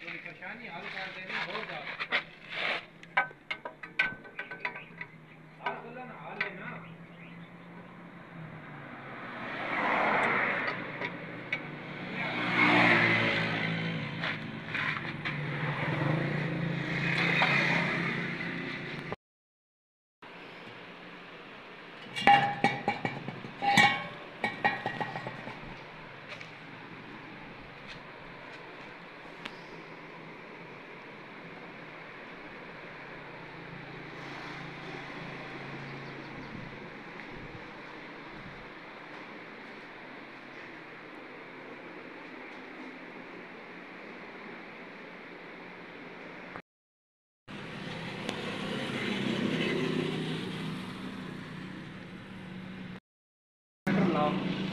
परेशानी हल कर देना Wow.